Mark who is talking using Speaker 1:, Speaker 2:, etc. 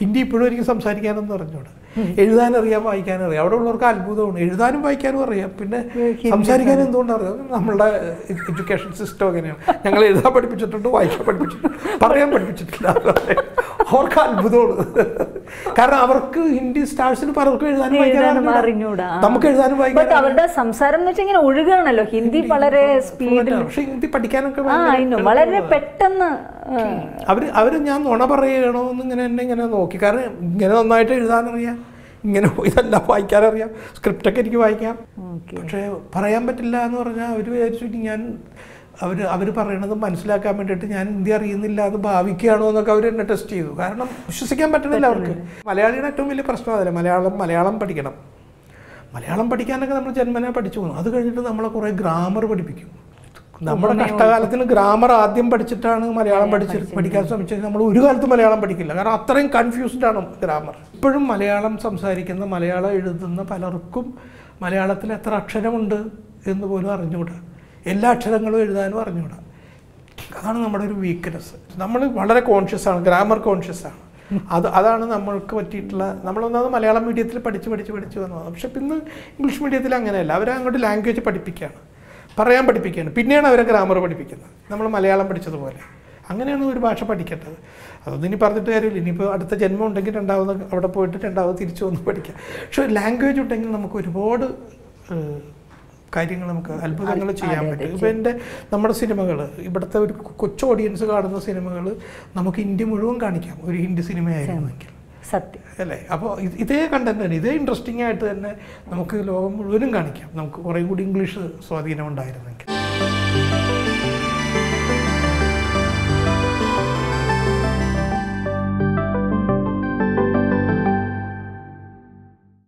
Speaker 1: ഹിന്ദി ഇപ്പോഴും എനിക്ക് സംസാരിക്കാനൊന്നും അറിഞ്ഞോട് എഴുതാനറിയാം വായിക്കാനറിയാം. അവിടെ ഉള്ളവർക്ക് അത്ഭുതമാണ്. എഴുതാനും വായിക്കാനും അറിയാം. പിന്നെ സംസാരിക്കാനും എന്തുകൊണ്ട് അറിയാം? നമ്മളുടെ എഡ്യൂക്കേഷൻ സിസ്റ്റം അങ്ങനെയാണ്. ഞങ്ങൾ എഴുതാൻ പഠിപ്പിച്ചിട്ടുണ്ട് വായിക്കാൻ പഠിപ്പിച്ചിട്ടുണ്ട്. പറയാൻ പഠിപ്പിച്ചിട്ടില്ല. അവർക്ക് അത്ഭുതമാണ് കാരണം അവർക്ക് ഹിന്ദി സ്റ്റാർസിന് പലർക്കും എഴുതാനും വായിക്കാനും നമുക്ക് എഴുതാനും വായിക്കാനും
Speaker 2: അവരുടെ സംസാരം എന്ന് വെച്ചാൽ ഇങ്ങനെ ഒഴുകാണല്ലോ. ഹിന്ദി വളരെ സ്പീഡിൽ
Speaker 1: പക്ഷെ ഹിന്ദി പഠിക്കാനൊക്കെ
Speaker 2: വളരെ പെട്ടെന്ന്
Speaker 1: അവർ അവർ ഞാൻ നുണ പറയണോ എന്ന് ഇങ്ങനെ എന്നെ ഇങ്ങനെ നോക്കി. കാരണം ഇങ്ങനെ നന്നായിട്ട് എഴുതാനറിയാം. ഇങ്ങനെ ഇതെല്ലാം വായിക്കാനറിയാം. സ്ക്രിപ്റ്റൊക്കെ എനിക്ക് വായിക്കാം. പക്ഷേ പറയാൻ പറ്റില്ല എന്ന് പറഞ്ഞാൽ അവർ വിചാരിച്ചു ഞാൻ അവർ അവർ പറയണത് മനസ്സിലാക്കാൻ വേണ്ടിയിട്ട് ഞാൻ ഇന്ത്യ അറിയുന്നില്ല അത് ഭാവിക്കുകയാണോ എന്നൊക്കെ അവർ എന്നെ ടെസ്റ്റ് ചെയ്തു. കാരണം വിശ്വസിക്കാൻ പറ്റണില്ല അവർക്ക്. മലയാളിയുടെ ഏറ്റവും വലിയ പ്രശ്നം അതല്ലേ? മലയാളം മലയാളം പഠിക്കണം. മലയാളം പഠിക്കാനൊക്കെ നമ്മൾ ജന്മനെ പഠിച്ചു പോകുന്നു. അത് കഴിഞ്ഞിട്ട് നമ്മളെ കുറേ ഗ്രാമർ പഠിപ്പിക്കും. നമ്മുടെ കഷ്ടകാലത്തിന് ഗ്രാമർ ആദ്യം പഠിച്ചിട്ടാണ് മലയാളം പഠിച്ച് പഠിക്കാൻ ശ്രമിച്ചത്. നമ്മൾ ഒരു കാലത്ത് മലയാളം പഠിക്കില്ല. കാരണം അത്രയും കൺഫ്യൂസ്ഡ് ആണ് ഗ്രാമർ ഇപ്പോഴും മലയാളം സംസാരിക്കുന്ന മലയാളം എഴുതുന്ന പലർക്കും മലയാളത്തിൽ എത്ര അക്ഷരമുണ്ട് എന്ന് പോലും അറിഞ്ഞുകൂടാ. എല്ലാ അക്ഷരങ്ങളും എഴുതാനും അറിഞ്ഞുകൂടാ. അതാണ് നമ്മുടെ ഒരു വീക്ക്നെസ് നമ്മൾ വളരെ കോൺഷ്യസ് ആണ് ഗ്രാമർ കോൺഷ്യസ് ആണ്. അത് അതാണ് നമ്മൾക്ക് പറ്റിയിട്ടുള്ള നമ്മളൊന്നാമത് മലയാളം മീഡിയത്തിൽ പഠിച്ച് പഠിച്ച് പഠിച്ച് വന്നതാണ്. പക്ഷെ പിന്നെ ഇംഗ്ലീഷ് മീഡിയത്തിൽ അങ്ങനെയല്ല. അവരെ അങ്ങോട്ട് ലാംഗ്വേജ് പഠിപ്പിക്കുകയാണ്. പറയാൻ പഠിപ്പിക്കുകയാണ്. പിന്നെയാണ് അവരെ ഗ്രാമർ പഠിപ്പിക്കുന്നത്. നമ്മൾ മലയാളം പഠിച്ചതുപോലെ. അങ്ങനെയാണ് ഒരു ഭാഷ പഠിക്കേണ്ടത്. അതൊന്നും ഇനി പറഞ്ഞിട്ട് കാര്യമില്ല. ഇനിയിപ്പോൾ അടുത്ത ജന്മം ഉണ്ടെങ്കിൽ രണ്ടാമത് അവിടെ പോയിട്ട് രണ്ടാമത് തിരിച്ചു വന്ന് പഠിക്കാം. പക്ഷെ ലാംഗ്വേജ് ഉണ്ടെങ്കിൽ നമുക്ക് ഒരുപാട് കാര്യങ്ങൾ നമുക്ക് അത്ഭുതങ്ങൾ ചെയ്യാൻ പറ്റും. ഇപ്പം എന്റെ നമ്മുടെ സിനിമകൾ ഇവിടുത്തെ ഒരു കൊച്ചു ഓഡിയൻസ് കാണുന്ന സിനിമകൾ നമുക്ക് ഇന്ത്യ മുഴുവൻ കാണിക്കാം ഒരു ഹിന്ദി സിനിമയായിരുന്നെങ്കിൽ.
Speaker 2: സത്യം.
Speaker 1: അല്ലേ? അപ്പോൾ ഇതേ കണ്ടന്റ് തന്നെ ഇതേ ഇൻട്രസ്റ്റിംഗ് ആയിട്ട് തന്നെ നമുക്ക് ലോകം മുഴുവനും കാണിക്കാം. നമുക്ക് കുറേ കൂടി ഇംഗ്ലീഷ് സ്വാധീനം ഉണ്ടായിരുന്നെങ്കിൽ.